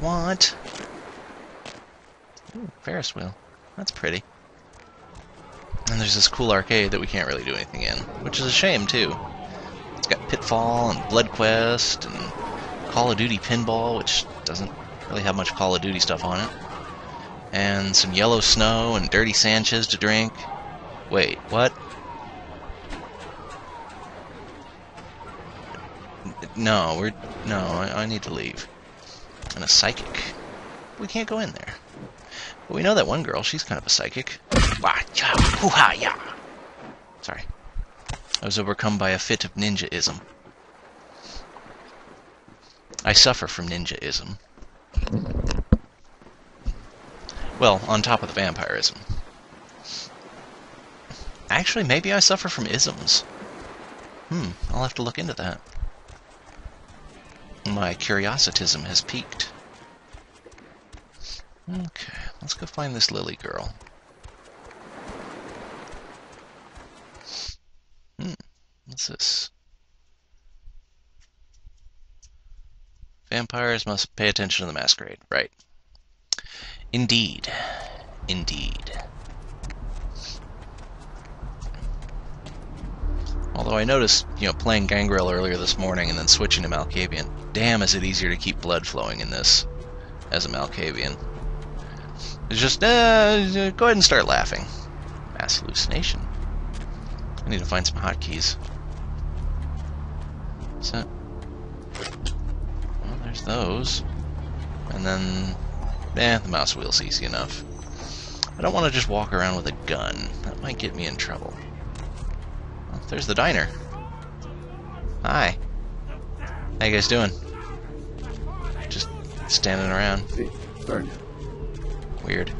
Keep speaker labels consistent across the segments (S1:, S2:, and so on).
S1: want. Ooh, Ferris wheel. That's pretty. And there's this cool arcade that we can't really do anything in, which is a shame too. It's got Pitfall and Blood Quest and Call of Duty Pinball, which doesn't really have much Call of Duty stuff on it. And some Yellow Snow and Dirty Sanchez to drink. Wait, what? No, we're no. I, I need to leave. And a psychic. We can't go in there. But we know that one girl. She's kind of a psychic. Sorry. I was overcome by a fit of ninjaism. I suffer from ninjaism. Well, on top of the vampirism. Actually, maybe I suffer from isms. Hmm, I'll have to look into that. My curiositism has peaked. Okay, let's go find this Lily girl. Hmm, what's this? Vampires must pay attention to the masquerade. Right. Indeed. Indeed. Although I noticed, you know, playing Gangrel earlier this morning and then switching to Malkavian, damn is it easier to keep blood flowing in this as a Malkavian. It's just, uh, go ahead and start laughing. Mass hallucination. I need to find some hotkeys. That? Well, there's those. And then, eh, the mouse wheel's easy enough. I don't want to just walk around with a gun. That might get me in trouble. Well, there's the diner. Hi. How you guys doing? Just standing around. Weird.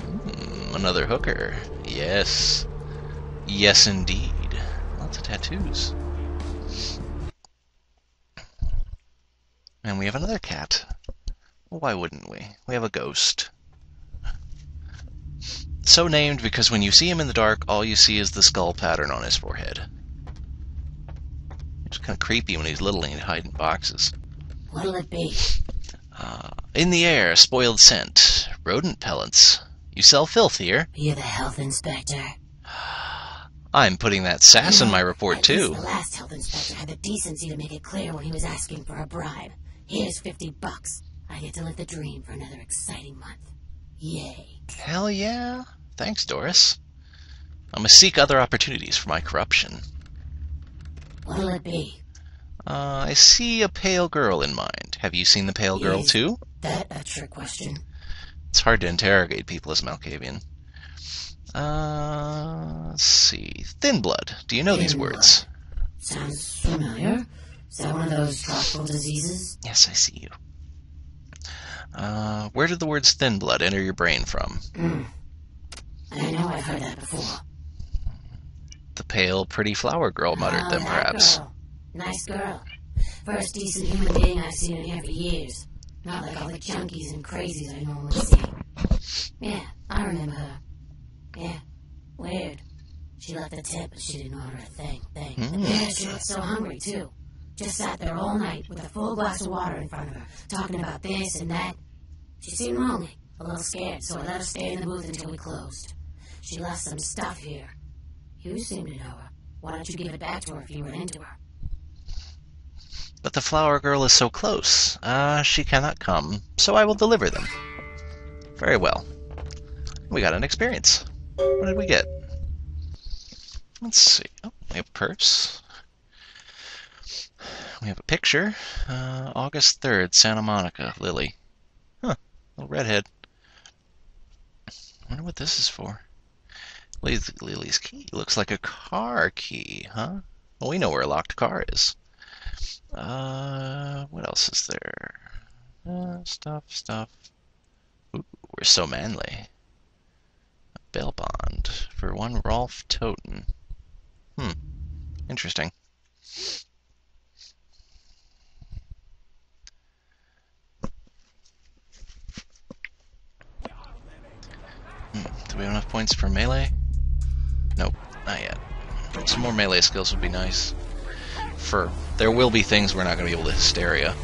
S1: Mm, another hooker. Yes. Yes, indeed. Lots of tattoos. And we have another cat. Why wouldn't we? We have a ghost. So named because when you see him in the dark, all you see is the skull pattern on his forehead. It's kind of creepy when he's little and he'd hide in boxes.
S2: What'll it be?
S1: Uh, in the air, spoiled scent. Rodent pellets. You sell filth here?
S2: You're the health inspector.
S1: I'm putting that sass in my report,
S2: At
S1: too.
S2: The last health inspector had the decency to make it clear when he was asking for a bribe. Here's 50 bucks. I get to live the dream for another exciting month. Yay.
S1: Hell yeah. Thanks, Doris. I must seek other opportunities for my corruption.
S2: What'll it be?
S1: Uh, I see a pale girl in mind. Have you seen the pale girl,
S2: Yes.
S1: too?
S2: That a trick question?
S1: It's hard to interrogate people as Malkavian. Uh, let's see. Thin blood. Do you know these
S2: Thin
S1: words?
S2: Sounds familiar. Is that one of those tropical diseases?
S1: Yes, I see you. Uh, where did the words thin blood enter your brain from?
S2: Hmm. I know I've heard that before.
S1: The pale, pretty flower girl muttered
S2: oh,
S1: them, perhaps.
S2: Girl. Nice girl. First decent human being I've seen in here for years. Not like all the junkies and crazies I normally see. Yeah, I remember her. Yeah, weird. She left a tip, but she didn't order a thing. Thing.
S1: Hmm.
S2: Yeah, she looked so hungry too. Just sat there all night with a full glass of water in front of her, talking about this and that. She seemed lonely, a little scared, so I let her stay in the booth until we closed. She left some stuff here. You seem to know her. Why don't you give it back to her if you run into her?
S1: But the flower girl is so close. Ah, she cannot come, so I will deliver them. Very well. We got an experience. What did we get? Let's see. Oh, we have a purse. We have a picture. Uh, August 3rd, Santa Monica, Lily. Huh, little redhead. wonder what this is for. Lily's, key. Looks like a car key, huh? Well, we know where a locked car is. Uh, what else is there? Uh, stuff, stuff. Ooh, we're so manly. A bail bond for one Rolf Toten. Hmm, interesting. Hmm, do we have enough points for melee? Nope, not yet. Some more melee skills would be nice for there will be things we're not going to be able to hysteria.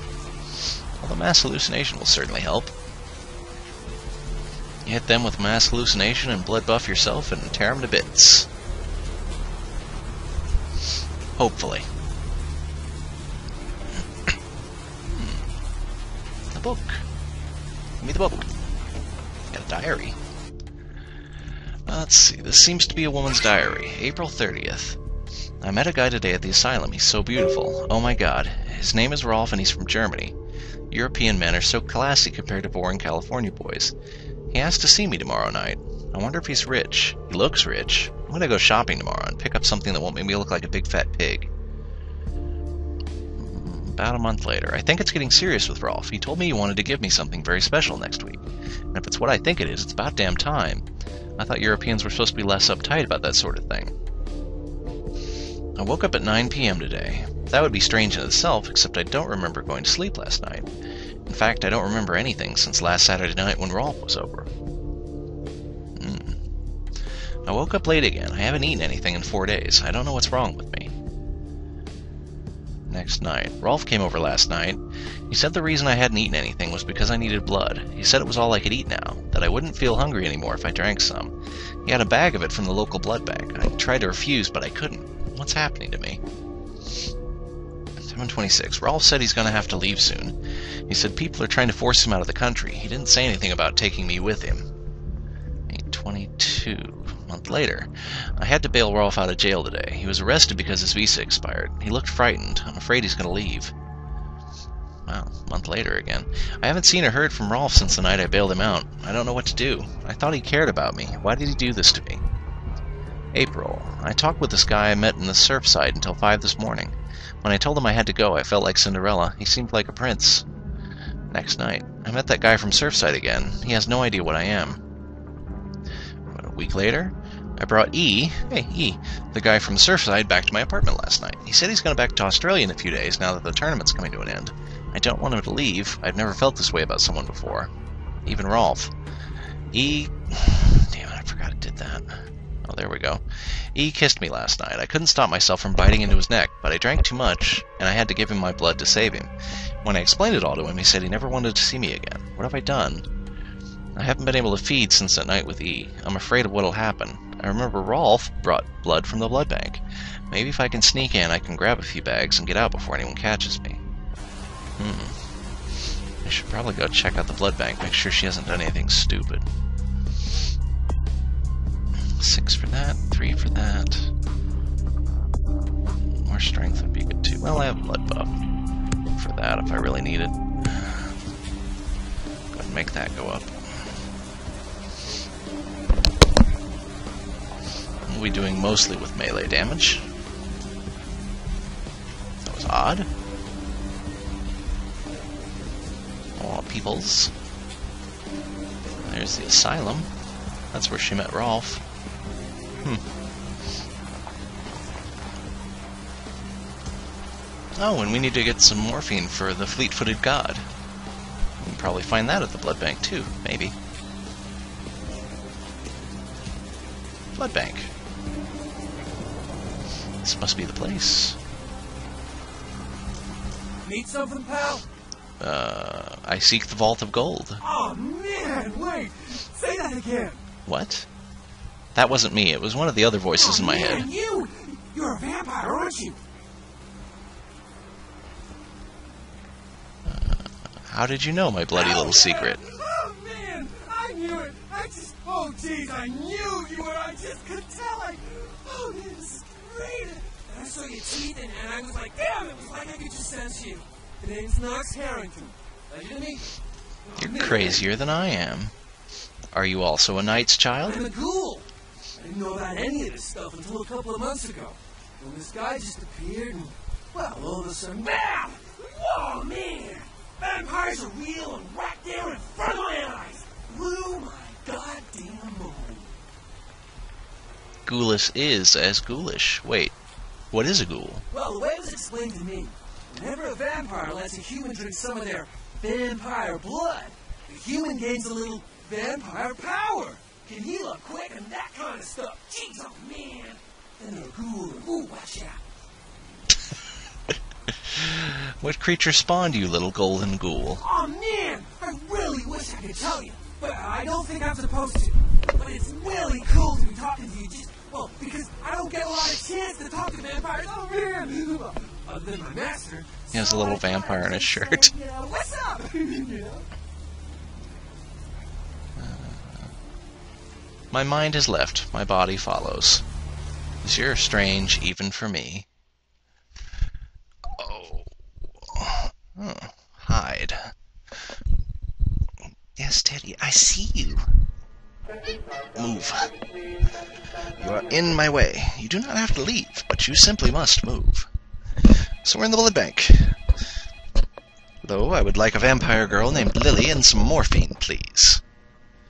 S1: Although mass hallucination will certainly help. You hit them with mass hallucination and blood buff yourself and tear them to bits. Hopefully. the book. Give me the book. Got a diary. Let's see, this seems to be a woman's diary. April 30th. I met a guy today at the asylum. He's so beautiful. Oh my god. His name is Rolf and he's from Germany. European men are so classy compared to boring California boys. He asked to see me tomorrow night. I wonder if he's rich. He looks rich. I'm gonna go shopping tomorrow and pick up something that won't make me look like a big fat pig. About a month later. I think it's getting serious with Rolf. He told me he wanted to give me something very special next week. And if it's what I think it is, it's about damn time. I thought Europeans were supposed to be less uptight about that sort of thing. I woke up at 9 p.m. today. That would be strange in itself, except I don't remember going to sleep last night. In fact, I don't remember anything since last Saturday night when Rolf was over. Mm. I woke up late again. I haven't eaten anything in four days. I don't know what's wrong with me. Next night. Rolf came over last night. He said the reason I hadn't eaten anything was because I needed blood. He said it was all I could eat now, that I wouldn't feel hungry anymore if I drank some. He had a bag of it from the local blood bank. I tried to refuse, but I couldn't. What's happening to me? 726. Rolf said he's going to have to leave soon. He said people are trying to force him out of the country. He didn't say anything about taking me with him. 822. Month later. I had to bail Rolf out of jail today. He was arrested because his visa expired. He looked frightened. I'm afraid he's going to leave. Wow, a month later again. I haven't seen or heard from Rolf since the night I bailed him out. I don't know what to do. I thought he cared about me. Why did he do this to me? April. I talked with this guy I met in the Surfside until 5 this morning. When I told him I had to go, I felt like Cinderella. He seemed like a prince. Next night, I met that guy from Surfside again. He has no idea what I am. A week later, I brought E, hey, E, the guy from Surfside, back to my apartment last night. He said he's going back to Australia in a few days now that the tournament's coming to an end. I don't want him to leave. I've never felt this way about someone before. Even Rolf. E... Damn it, I forgot it did that. Oh, there we go. E kissed me last night. I couldn't stop myself from biting into his neck, but I drank too much, and I had to give him my blood to save him. When I explained it all to him, he said he never wanted to see me again. What have I done? I haven't been able to feed since that night with E. I'm afraid of what'll happen. I remember Rolf brought blood from the blood bank. Maybe if I can sneak in, I can grab a few bags and get out before anyone catches me. Hmm. I should probably go check out the blood bank, make sure she hasn't done anything stupid. Six for that, three for that. More strength would be good too. Well, I have blood buff for that if I really need it. Go and make that go up. We'll be doing mostly with melee damage. That was odd. Oh, peoples. There's the asylum. That's where she met Rolf. Hmm. Oh, and we need to get some morphine for the fleet-footed god. We can probably find that at the blood bank too, maybe. Blood bank. This must be the place.
S3: Need something, pal?
S1: Uh, I seek the vault of gold.
S3: Oh man, wait! Say that again!
S1: What? That wasn't me. It was one of the other voices
S3: oh,
S1: in my
S3: man,
S1: head.
S3: You! You're a vampire, aren't you?
S1: How did you know my bloody
S3: Oh,
S1: little
S3: man.
S1: secret?
S3: Oh man, I knew it! I just, oh jeez, I knew you were, I just could tell, I, oh this is great! And I saw your teeth and, I was like, damn, it was like I could just sense you. The name's Knox Harrington. Pleasure to meet you.
S1: You're crazier than I am. Are you also a night's child?
S3: I'm a ghoul. I didn't know about any of this stuff until a couple of months ago. When this guy just appeared and, well, all of a sudden, BAM! Whoa, man! Vampires are real and right there in front of my eyes! Blew my goddamn mind.
S1: Ghoulish is as ghoulish. Wait, what is a ghoul?
S3: Well, the way it was explained to me, whenever a vampire lets a human drink some of their vampire blood, the human gains a little vampire power. Can heal up quick and that kind of stuff. Jeez, oh man. Then they're a ghoul ooh, watch out.
S1: what creature spawned you, little golden ghoul?
S3: Oh man, I really wish I could tell you, but I don't think I'm supposed to. But it's really cool to be talking to you well, because I don't get a lot of chance to talk to vampires. Oh man! Other than my master.
S1: He has a little vampire in his shirt.
S3: say, you know, what's up? you know?
S1: Uh, my mind has left, my body follows. This year strange even for me. Oh. oh. Hide. Yes, Teddy, I see you. Move. You are in my way. You do not have to leave, but you simply must move. So we're in the blood bank. Though I would like a vampire girl named Lily and some morphine, please.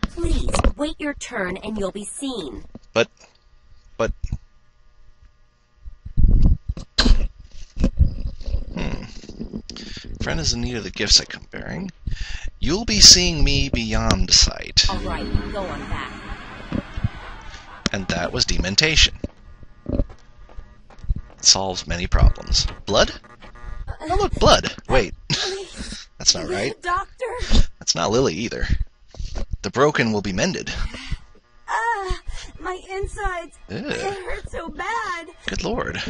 S4: Please, wait your turn and you'll be seen.
S1: But, but. Hmm. Friend is in need of the gifts I come bearing. You'll be seeing me beyond sight.
S4: All right, go on back.
S1: And that was dementation. It solves many problems. Blood? Oh, look, blood. Wait. That's not right.
S4: Doctor?
S1: That's not Lily either. The broken will be mended.
S4: Ah, my insides.
S1: Ugh.
S4: It hurts so bad.
S1: Good lord.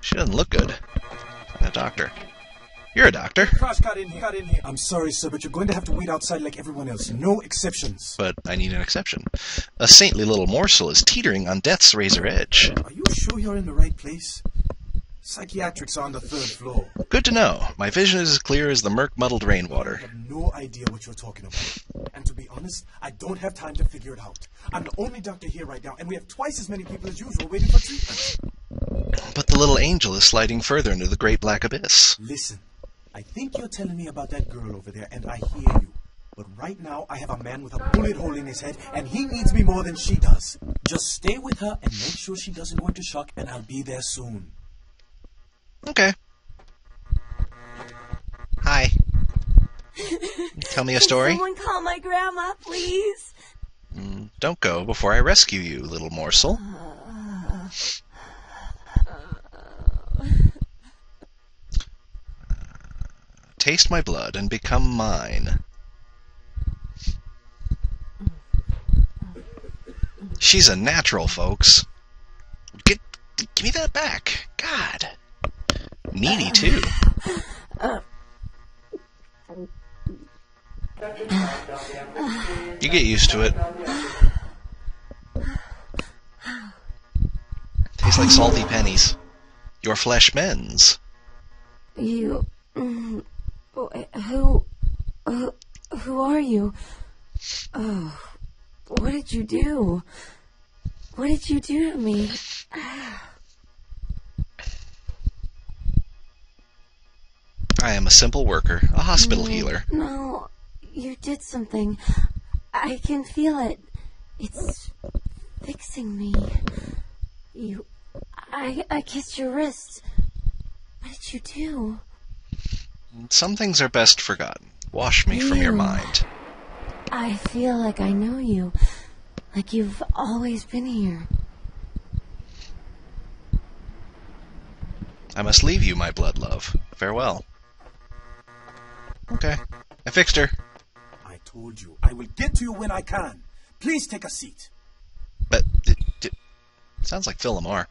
S1: She doesn't look good. A doctor. You're a doctor,
S5: Cross got in here. Got in here. I'm sorry, sir, but you're going to have to wait outside like everyone else. No exceptions.
S1: but I need an exception. A saintly little morsel is teetering on death's razor edge.
S5: Are you sure you're in the right place? Psychiatrics are on the third floor.
S1: Good to know. My vision is as clear as the murk muddled rainwater.
S5: I have no idea what you're talking about. And to be honest, I don't have time to figure it out. I'm the only doctor here right now, and we have twice as many people as usual waiting for treatment.
S1: But the little angel is sliding further into the great black abyss.
S5: Listen, I think you're telling me about that girl over there, and I hear you. But right now, I have a man with a bullet hole in his head, and he needs me more than she does. Just stay with her and make sure she doesn't go into shock, and I'll be there soon.
S1: Okay. Hi. Tell me a story?
S4: Someone call my grandma, please.
S1: Mm, don't go before I rescue you, little morsel. Uh, Taste my blood and become mine. She's a natural, folks. Get, give me that back. God. Needy, too. You get used to it. Tastes like salty pennies. Your flesh mends.
S4: You. Who. Who, who are you? Oh. What did you do? What did you do to me?
S1: I am a simple worker, a hospital healer.
S4: No, you did something. I can feel it. It's fixing me. You. I, I kissed your wrist. What did you do?
S1: Some things are best forgotten. Wash me from your
S4: Ew.
S1: mind.
S4: I feel like I know you. Like you've always been here.
S1: I must leave you, my blood love. Farewell. Okay. I fixed her.
S5: I told you, I will get to you when I can. Please take a seat.
S1: But it, it sounds like Phil LaMarr.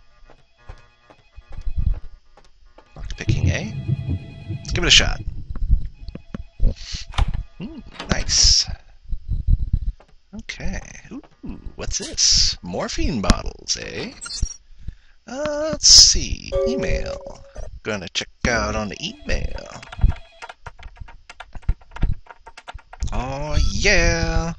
S1: Give it a shot. Hmm, nice. Okay. Ooh, what's this? Morphine bottles, eh? Uh, let's see. Email. Gonna check out on the email. Oh, yeah.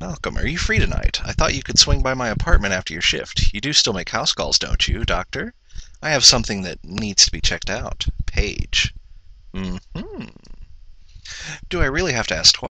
S1: Malcolm, are you free tonight? I thought you could swing by my apartment after your shift. You do still make house calls, don't you, Doctor? I have something that needs to be checked out. Page. Hmm. Do I really have to ask twice?